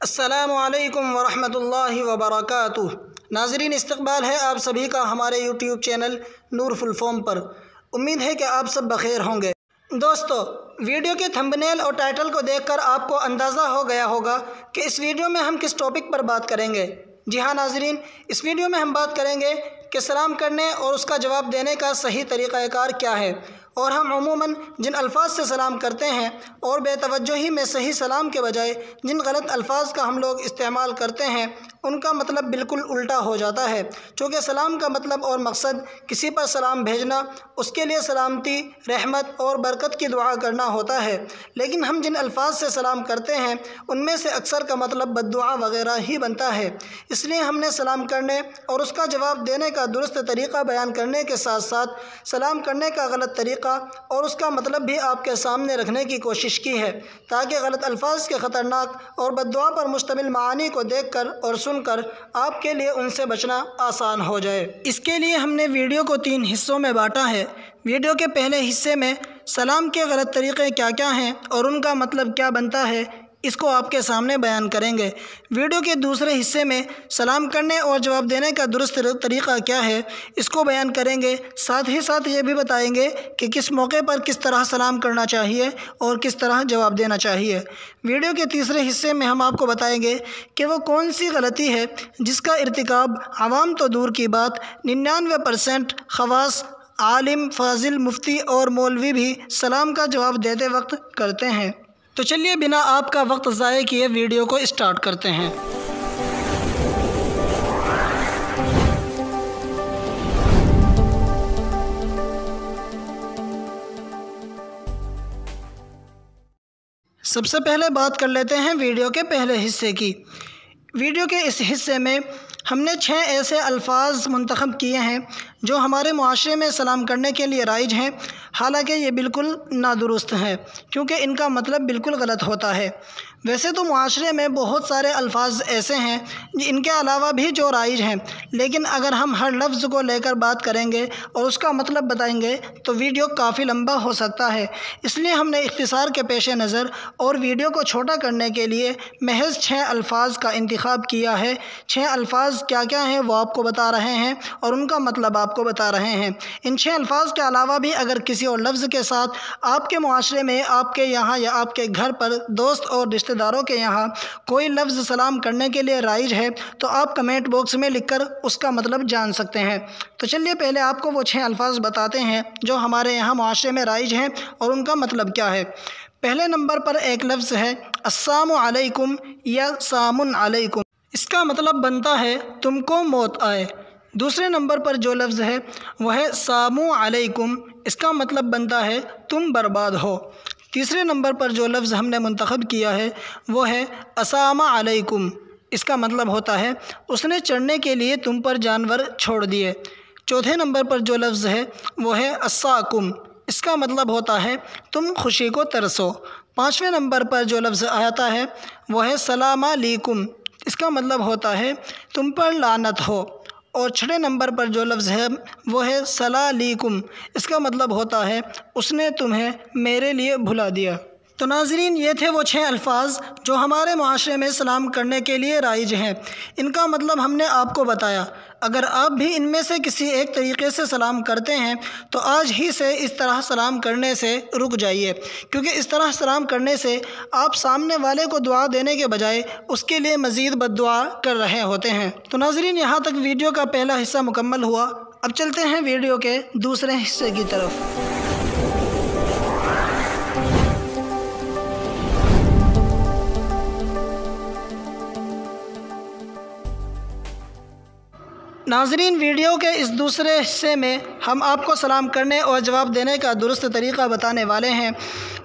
असलकम वरहमल वबरक नाजरीन, इस्तकबाल है आप सभी का हमारे यूट्यूब चैनल नूर फुलफॉम पर। उम्मीद है कि आप सब बखैर होंगे। दोस्तों, वीडियो के थंबनेल और टाइटल को देखकर आपको अंदाज़ा हो गया होगा कि इस वीडियो में हम किस टॉपिक पर बात करेंगे। जी हाँ नाजरीन, इस वीडियो में हम बात करेंगे कि सलाम करने और उसका जवाब देने का सही तरीक़ाकार क्या है। और हम अमूमन जिन अल्फाज से सलाम करते हैं और बेतवजही में सही सलाम के बजाय जिन गलत अल्फाज का हम लोग इस्तेमाल करते हैं, उनका मतलब बिल्कुल उल्टा हो जाता है। चूँकि सलाम का मतलब और मकसद किसी पर सलाम भेजना, उसके लिए सलामती, रहमत और बरकत की दुआ करना होता है। लेकिन हम जिन अल्फाज से सलाम करते हैं, उनमें से अक्सर का मतलब बददुआ वगैरह ही बनता है। इसलिए हमने सलाम करने और उसका जवाब देने का दुरुस्त तरीक़ा बयान करने के साथ साथ सलाम करने का गलत तरीक़ा और उसका मतलब भी आपके सामने रखने की कोशिश की है, ताकि गलत अल्फाज के ख़तरनाक और बदवा पर मुश्तमिल मानी को देख कर और सुनकर आपके लिए उनसे बचना आसान हो जाए। इसके लिए हमने वीडियो को तीन हिस्सों में बांटा है। वीडियो के पहले हिस्से में सलाम के गलत तरीक़े क्या क्या हैं और उनका मतलब क्या बनता है इसको आपके सामने बयान करेंगे। वीडियो के दूसरे हिस्से में सलाम करने और जवाब देने का दुरुस्त तरीक़ा क्या है, इसको बयान करेंगे। साथ ही साथ ये भी बताएँगे कि किस मौके पर किस तरह सलाम करना चाहिए और किस तरह जवाब देना चाहिए। वीडियो के तीसरे हिस्से में हम आपको बताएँगे कि वो कौन सी गलती है जिसका इरतकब आवाम तो दूर की बात, निन्यानवे परसेंट खवास, आलिम, फाजिल, मुफ्ती और मौलवी भी सलाम का जवाब देते वक्त करते हैं। तो चलिए बिना आपका वक्त ज़ाय किए वीडियो को स्टार्ट करते हैं। सबसे पहले बात कर लेते हैं वीडियो के पहले हिस्से की। वीडियो के इस हिस्से में हमने छः ऐसे अल्फाज मंतखब किए हैं जो हमारे माशरे में सलाम करने के लिए राइज हैं, हालाँकि ये बिल्कुल नादुरुस्त हैं, क्योंकि इनका मतलब बिल्कुल गलत होता है। वैसे तो माशरे में बहुत सारे अल्फाज ऐसे हैं, इनके अलावा भी जो राइज हैं, लेकिन अगर हम हर लफ्ज़ को लेकर बात करेंगे और उसका मतलब बताएँगे तो वीडियो काफ़ी लंबा हो सकता है। इसलिए हमने इख्तिसार के पेश नज़र और वीडियो को छोटा करने के लिए महज छः अल्फाज का इंतखब किया है। छः अल्फाज क्या क्या हैं, वो आपको बता रहे हैं और उनका मतलब आपको बता रहे हैं। इन छः अल्फाज के अलावा भी अगर किसी और लफ्ज़ के साथ आपके माशरे में, आपके यहाँ या आपके घर पर दोस्त और रिश्तेदारों के यहाँ कोई लफ्ज़ सलाम करने के लिए राइज है तो आप कमेंट बॉक्स में लिखकर उसका मतलब जान सकते हैं। तो चलिए पहले आपको वो छः अल्फाज बताते हैं, जो हमारे यहाँ माशरे में राइज हैं, और उनका मतलब क्या है। पहले नंबर पर एक लफ्ज़ है, अस्सलाम या सामुन अलैकुम। इसका मतलब बनता है, तुमको मौत आए। दूसरे नंबर पर जो लफ्ज़ है, वह है, सामू अलैकुम। इसका मतलब बनता है, तुम बर्बाद हो। तीसरे नंबर पर जो लफ्ज़ हमने मंतखब किया है वो है असामा अलैकुम। इसका मतलब होता है, उसने चढ़ने के लिए तुम पर जानवर छोड़ दिए। चौथे नंबर पर जो लफ्ज़ है वो है, अस्साकुम। इसका मतलब होता है, तुम खुशी को तरसो। पाँचवें नंबर पर जो लफ्ज़ आता है, वह है, सलामा लीकुम इसका मतलब होता है, तुम पर लानत हो। और छठे नंबर पर जो लफ्ज़ है, वो है सलाकुम इसका मतलब होता है, उसने तुम्हें मेरे लिए भुला दिया। तो नाजरीन, ये थे वो छः अल्फाज जो हमारे माशरे में सलाम करने के लिए राइज हैं। इनका मतलब हमने आपको बताया। अगर आप भी इनमें से किसी एक तरीके से सलाम करते हैं तो आज ही से इस तरह सलाम करने से रुक जाइए। क्योंकि इस तरह सलाम करने से आप सामने वाले को दुआ देने के बजाय उसके लिए मज़ीद बदुआ कर रहे होते हैं। तो नाजरीन, यहाँ तक वीडियो का पहला हिस्सा मुकम्मल हुआ। अब चलते हैं वीडियो के दूसरे हिस्से की तरफ़। नाजरीन, वीडियो के इस दूसरे हिस्से में हम आपको सलाम करने और जवाब देने का दुरुस्त तरीक़ा बताने वाले हैं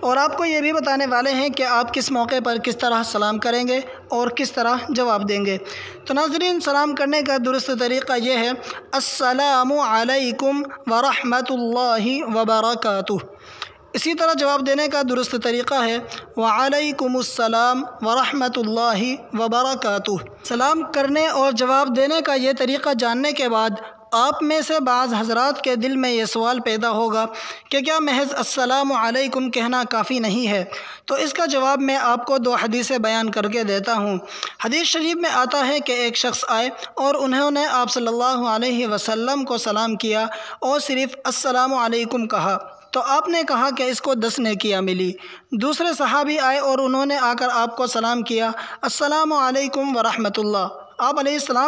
और आपको ये भी बताने वाले हैं कि आप किस मौके पर किस तरह सलाम करेंगे और किस तरह जवाब देंगे। तो नाजरीन, सलाम करने का दुरुस्त तरीक़ा ये है असलकुम वरहमतुल्लाहि वबरकatuh इसी तरह जवाब देने का दुरुस्त तरीक़ा है वालेकुमुस्सलाम वरहमतुल्लाहि वबरकातुह। सलाम करने और जवाब देने का ये तरीक़ा जानने के बाद आप में से बाज़ हजरात के दिल में ये सवाल पैदा होगा कि क्या महज असलकुम कहना काफ़ी नहीं है? तो इसका जवाब मैं आपको दो हदीसें बयान करके देता हूँ। हदीस शरीफ में आता है कि एक शख्स आए और उन्होंने आप सल्लल्लाहु अलैहि वसल्लम को सलाम किया और सिर्फ़ असलकुम कहा। तो आपने कहा कि इसको दस ने किया मिली। दूसरे सहाबी आए और उन्होंने आकर आपको सलाम किया। असलकम वरहमतुल्ला आप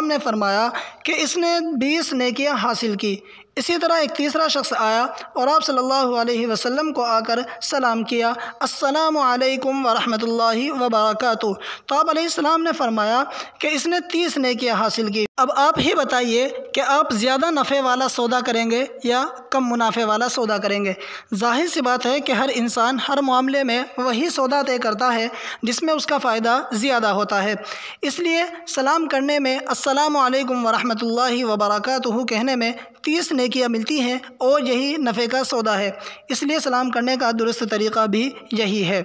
ने फरमाया कि इसने बीस नेकियाँ हासिल की। इसी तरह एक तीसरा शख्स आया और आप सल्लल्लाहु अलैहि वसल्लम को आकर सलाम किया, अस्सलाम वालेकुम वरहमतुल्लाहि व बरकातुहू तो आप सलाम ने फरमाया कि इसने तीस नेकियाँ हासिल की। अब आप ही बताइए कि आप ज़्यादा नफ़े वाला सौदा करेंगे या कम मुनाफे वाला सौदा करेंगे? ज़ाहिर सी बात है कि हर इंसान हर मामले में वही सौदा तय करता है जिसमें उसका फ़ायदा ज़्यादा होता है। इसलिए सलाम करने में अस्सलाम वालेकुम वरहमतुल्लाहि व बरकातुहू कहने में तीस नेकियाँ मिलती हैं और यही नफ़े का सौदा है। इसलिए सलाम करने का दुरुस्त तरीक़ा भी यही है।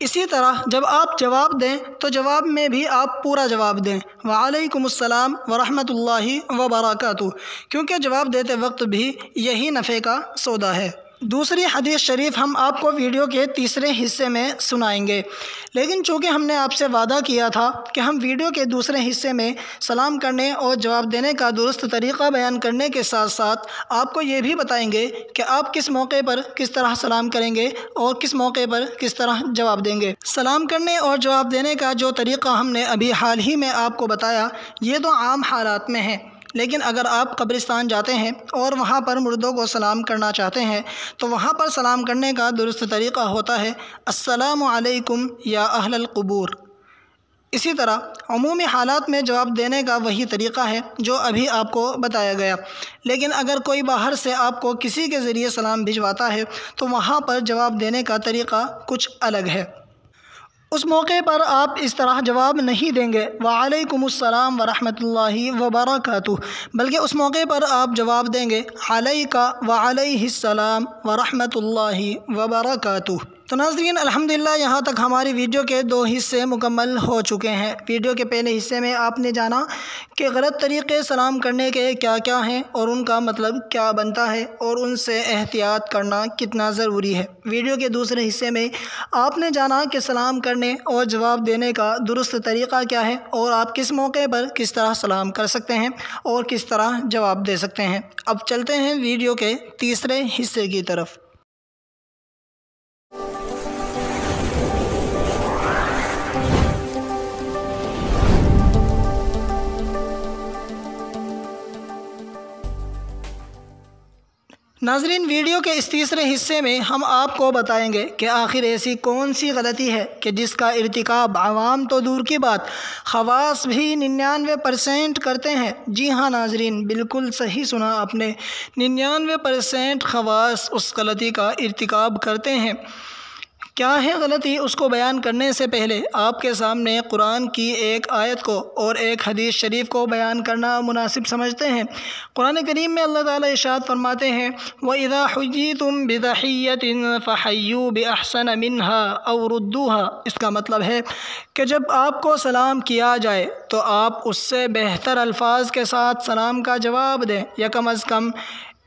इसी तरह जब आप जवाब दें तो जवाब में भी आप पूरा जवाब दें। वालेकुमुस्सलाम वरहमतुल्लाहि व बरकातुहू क्योंकि जवाब देते वक्त भी यही नफ़े का सौदा है। दूसरी हदीस शरीफ हम आपको वीडियो के तीसरे हिस्से में सुनाएँगे। लेकिन चूँकि हमने आपसे वादा किया था कि हम वीडियो के दूसरे हिस्से में सलाम करने और जवाब देने का दुरुस्त तरीक़ा बयान करने के साथ साथ आपको ये भी बताएँगे कि आप किस मौके पर किस तरह सलाम करेंगे और किस मौके पर किस तरह जवाब देंगे। सलाम करने और जवाब देने का जो तरीक़ा हमने अभी हाल ही में आपको बताया, ये तो आम हालात में है। लेकिन अगर आप कब्रिस्तान जाते हैं और वहाँ पर मुर्दों को सलाम करना चाहते हैं तो वहाँ पर सलाम करने का दुरुस्त तरीक़ा होता है असलकुम या अहल कबूर। इसी तरह, अमूमी हालात में जवाब देने का वही तरीक़ा है, जो अभी आपको बताया गया। लेकिन अगर कोई बाहर से आपको किसी के ज़रिए सलाम भिजवाता है तो वहाँ पर जवाब देने का तरीक़ा कुछ अलग है। उस मौके पर आप इस तरह जवाब नहीं देंगे। वालेकुमुस्सलाम वरहमतुल्लाहि वबरक बल्कि उस मौके पर आप जवाब देंगे, अलैका वालैहिस्सलाम वरहमतुल्लाहि वबरकातुहू। तो नाजरीन, अल्हम्दुलिल्लाह, यहाँ तक हमारी वीडियो के दो हिस्से मुकम्मल हो चुके हैं। वीडियो के पहले हिस्से में आपने जाना कि गलत तरीक़े सलाम करने के क्या क्या हैं और उनका मतलब क्या बनता है और उनसे एहतियात करना कितना ज़रूरी है। वीडियो के दूसरे हिस्से में आपने जाना कि सलाम करने और जवाब देने का दुरुस्त तरीक़ा क्या है और आप किस मौके पर किस तरह सलाम कर सकते हैं और किस तरह जवाब दे सकते हैं। अब चलते हैं वीडियो के तीसरे हिस्से की तरफ़। नाजरीन, वीडियो के इस तीसरे हिस्से में हम आपको बताएँगे कि आखिर ऐसी कौन सी गलती है कि जिसका इरतिकाब आवाम तो दूर की बात, खवास भी निन्यानवे परसेंट करते हैं। जी हाँ नाजरीन, बिल्कुल सही सुना आपने। निन्यानवे परसेंट खवास उस गलती का इरतिकाब करते हैं। क्या है गलती उसको बयान करने से पहले? आपके सामने कुरान की एक आयत को और एक हदीस शरीफ को बयान करना मुनासिब समझते हैं। कुरान करीम में अल्लाह ताला इशाद फरमाते हैं व इदा हुजी तुम बिदहियत फ़हयू बहसन मिनहा अवरुद्दूहा इसका मतलब है कि जब आपको सलाम किया जाए तो आप उससे बेहतर अल्फाज के साथ सलाम का जवाब दें, या कम अज़ कम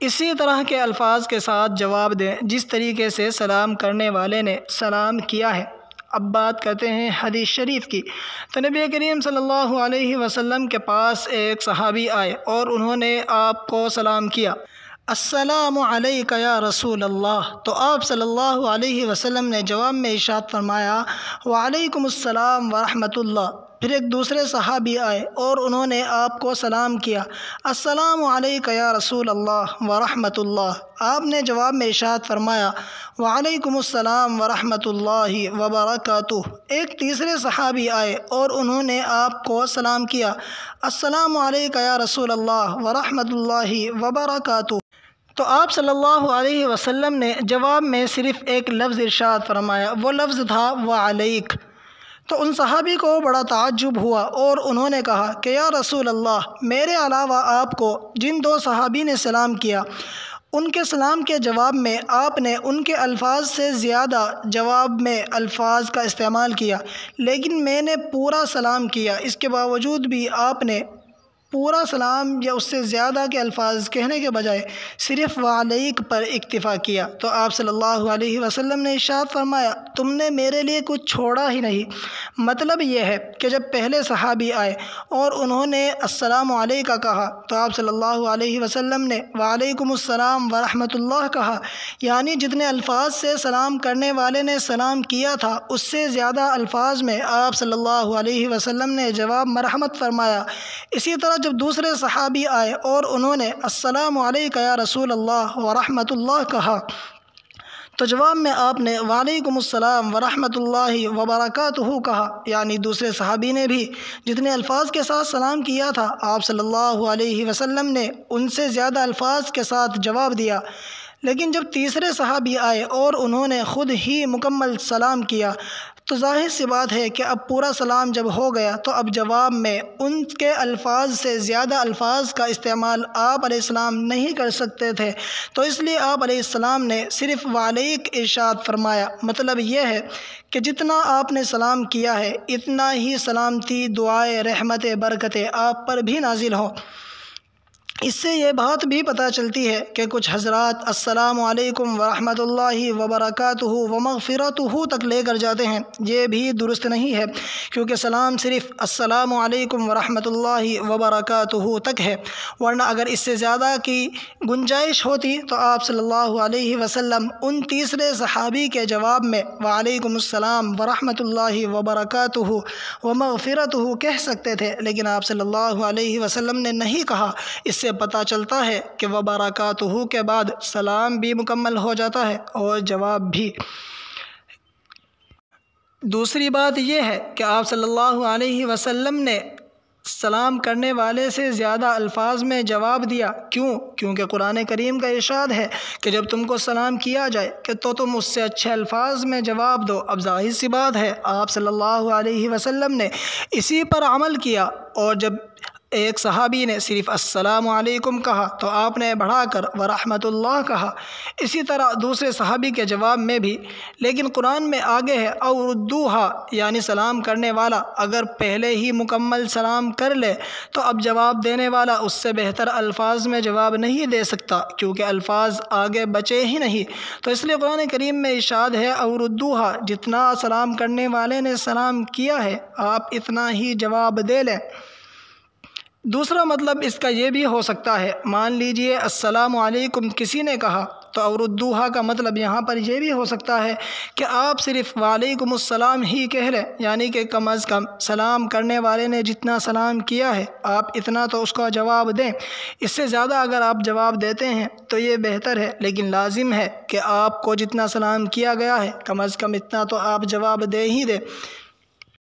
इसी तरह के अल्फाज के साथ जवाब दें, जिस तरीके से सलाम करने वाले ने सलाम किया है। अब बात करते हैं हदीस शरीफ की। तो नबी करीम सल्लल्लाहु अलैहि वसल्लम के पास एक सहाबी आए और उन्होंने आपको सलाम किया। अस्सलाम या रसूल अल्लाह तो आप सल्लल्लाहु अलैहि वसल्लम ने जवाब में इशात फरमाया वालेकुम अस्सलाम वरहमतुल्लाह। फिर एक दूसरे सहाबी आए और उन्होंने आपको सलाम किया। अस्सलाम या रसूल अल्लाह वरहमतुल्लाह आपने जवाब में इशात फरमाया, वालेकुमुस्सलाम वरहमतुल्लाहि वबरकातुह एक तीसरे सहाबी आए और उन्होंने आपको सलाम किया, अस्सलाम या रसूल अल्लाह वरहमतुल्लाहि वबरकातुह तो आप सल्लल्लाहु अलैहि वसल्लम ने जवाब में सिर्फ़ एक लफ्ज़ इरशाद फरमाया। वो लफ्ज़ था, वालेक। तो उन सहाबी को बड़ा ताज्जुब हुआ और उन्होंने कहा कि या रसूल अल्लाह मेरे अलावा आपको जिन दो सहाबी ने सलाम किया, उनके सलाम के जवाब में आपने उनके अल्फाज से ज़्यादा जवाब में अल्फाज का इस्तेमाल किया, लेकिन मैंने पूरा सलाम किया, इसके बावजूद भी आपने पूरा सलाम या उससे ज़्यादा के अल्फाज कहने के बजाय सिर्फ़ वालेक पर इक्तफ़ा किया। तो आप सल्लल्लाहु अलैहि वसल्लम ने इशाद फरमाया, तुमने मेरे लिए कुछ छोड़ा ही नहीं। मतलब यह है कि जब पहले सहाबी आए और उन्होंने अस्सलाम का कहा तो आप सल्लल्लाहु अलैहि वसल्लम ने वालेकुमुस्सलाम वरहमतुल्लाह कहा। यानी जितने अल्फाज से सलाम करने वाले ने सलाम किया था, उससे ज़्यादा अल्फाज में आप सल्लल्लाहु अलैहि वसल्लम ने जवाब मरहमत फरमाया। इसी तरह जब दूसरे सहाबी आए और उन्होंने, अस्सलाम या रसूल अल्लाह वरहमतुल्लाह कहा तो जवाब में आपने वालेकुमुस्सलाम वरहमतुल्लाहि वबरकातुहू कहा। यानी दूसरे सहाबी ने भी, जितने अल्फाज के साथ सलाम किया था, आप सल्लल्लाहु अलैहि वसल्लम ने उनसे ज़्यादा अल्फाज के साथ जवाब दिया। लेकिन जब तीसरे सहाबी आए और उन्होंने ख़ुद ही मुकम्मल सलाम किया तो ज़ाहिर सी बात है कि अब पूरा सलाम जब हो गया तो अब जवाब में उनके अल्फाज से ज़्यादा अल्फाज का इस्तेमाल आप सलाम नहीं कर सकते थे। तो इसलिए आप सलाम ने सिर्फ़ वालेक इरशाद फरमाया। मतलब यह है कि जितना आपने सलाम किया है, इतना ही सलामती दुआए, रहमत, बरकत आप पर भी नाजिल हों। इससे ये बात भी पता चलती है कि कुछ हजरात असलकम वरहमतुल्लाहि वबरकातुहु व मगफ़िरतुहु तक लेकर जाते हैं। ये भी दुरुस्त नहीं है, क्योंकि सलाम सिर्फ़ असलकम वरहमतुल्लाहि वबरकातुहु तक है। वरना अगर इससे ज़्यादा की गुंजाइश होती तो आप अलैहि वसल्लम उन तीसरे सहाबी के जवाब में वालेकुम अस्सलाम वरहमतुल्लाहि वबरकातुहु व मगफ़िरतुहु कह सकते थे, लेकिन आप अलैहि वसल्लम ने नहीं कहा। इससे पता चलता है कि वबरकू के बाद सलाम भी मुकम्मल हो जाता है और जवाब भी। दूसरी बात यह है कि आप सल्लल्लाहु अलैहि वसल्लम ने सलाम करने वाले से ज़्यादा अल्फाज में जवाब दिया। क्यों? क्योंकि कुरान करीम का इशाद है कि जब तुमको सलाम किया जाए कि तो तुम उससे अच्छे अल्फाज में जवाब दो। अब ज़ाहिर सी बात है, आप सल्लल्लाहु अलैहि वसल्लम ने इसी पर अमल किया और जब एक सहाबी ने सिर्फ़ अस्सलाम कहा तो आपने बढ़ाकर वरहमतुल्लाह कहा। इसी तरह दूसरे सहाबी के जवाब में भी, लेकिन कुरान में आगे है और अवरुद्दूहा यानी सलाम करने वाला, अगर पहले ही मुकम्मल सलाम कर ले तो अब जवाब देने वाला उससे बेहतर अल्फाज में जवाब नहीं दे सकता, क्योंकि अल्फाज आगे बचे ही नहीं। तो इसलिए कुरान करीम में इशाद है अवरुद्दूहा जितना सलाम करने वाले ने सलाम किया है, आप इतना ही जवाब दे लें। दूसरा मतलब इसका ये भी हो सकता है, मान लीजिए असलकुम किसी ने कहा तो अवरुद्दूहा का मतलब यहाँ पर यह भी हो सकता है कि आप सिर्फ़ वालेकुमुस्सलाम ही कह लें यानी कि कम अज़ कम सलाम करने वाले ने जितना सलाम किया है, आप इतना तो उसका जवाब दें। इससे ज़्यादा अगर आप जवाब देते हैं तो ये बेहतर है, लेकिन लाजिम है कि आपको जितना सलाम किया गया है, कम अज़ कम इतना तो आप जवाब दे ही दें।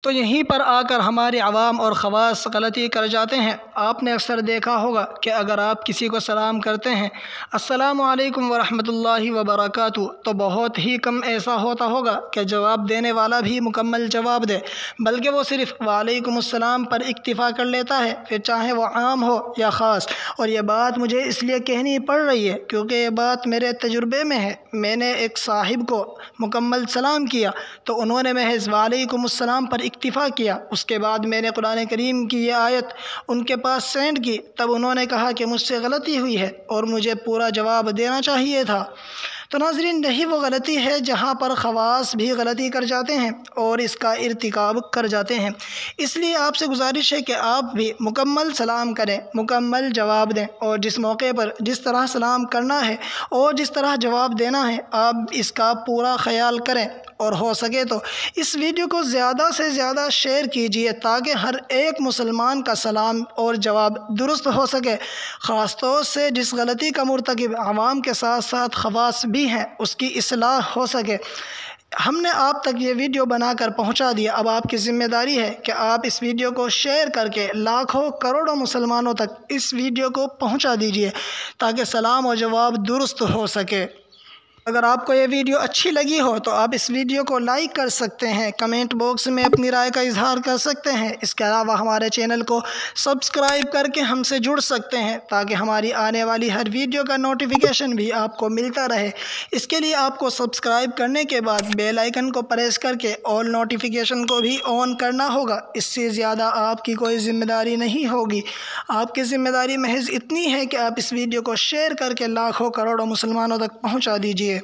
तो यहीं पर आकर हमारे आवाम और ख़वास गलती कर जाते हैं। आपने अक्सर देखा होगा कि अगर आप किसी को सलाम करते हैं असलकम वरहमल वबरक तो बहुत ही कम ऐसा होता होगा कि जवाब देने वाला भी मुकम्मल जवाब दे, बल्कि वो सिर्फ़ वालेकुम पर इक्तफ़ा कर लेता है, फिर चाहे वो आम हो या ख़ास। और यह बात मुझे इसलिए कहनी पड़ रही है क्योंकि ये बात मेरे तजुर्बे में है। मैंने एक साहिब को मुकम्मल सलाम किया तो उन्होंने महज़ वालेकुम पर इक्तफ़ा किया। उसके बाद मैंने कुरान करीम की यह आयत उनके पास सेंड की। तब उन्होंने कहा कि मुझसे गलती हुई है और मुझे पूरा जवाब देना चाहिए था। तो नाजरीन, यही वो गलती है जहाँ पर ख़वास भी गलती कर जाते हैं और इसका इरतकब कर जाते हैं। इसलिए आपसे गुजारिश है कि आप भी मुकम्मल सलाम करें, मुकम्मल जवाब दें और जिस मौके पर जिस तरह सलाम करना है और जिस तरह जवाब देना है, आप इसका पूरा ख्याल करें। और हो सके तो इस वीडियो को ज़्यादा से ज़्यादा शेयर कीजिए ताकि हर एक मुसलमान का सलाम और जवाब दुरुस्त हो सके। ख़ास तौर से जिस गलती का मरतकब आवाम के साथ साथ खवास भी हैं, उसकी असलाह हो सके। हमने आप तक ये वीडियो बनाकर पहुँचा दिया। अब आपकी ज़िम्मेदारी है कि आप इस वीडियो को शेयर करके लाखों करोड़ों मुसलमानों तक इस वीडियो को पहुँचा दीजिए ताकि सलाम और जवाब दुरुस्त हो सके। अगर आपको ये वीडियो अच्छी लगी हो तो आप इस वीडियो को लाइक कर सकते हैं, कमेंट बॉक्स में अपनी राय का इजहार कर सकते हैं। इसके अलावा हमारे चैनल को सब्सक्राइब करके हमसे जुड़ सकते हैं, ताकि हमारी आने वाली हर वीडियो का नोटिफिकेशन भी आपको मिलता रहे। इसके लिए आपको सब्सक्राइब करने के बाद बेल आइकन को प्रेस करके ऑल नोटिफिकेशन को भी ऑन करना होगा। इससे ज़्यादा आपकी कोई ज़िम्मेदारी नहीं होगी। आपकी ज़िम्मेदारी महज इतनी है कि आप इस वीडियो को शेयर करके लाखों करोड़ों मुसलमानों तक पहुँचा दीजिए।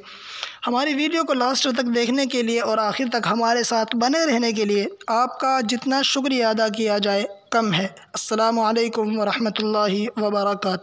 हमारी वीडियो को लास्ट तक देखने के लिए और आखिर तक हमारे साथ बने रहने के लिए आपका जितना शुक्रिया अदा किया जाए, कम है। असलकम वरहमल वर्का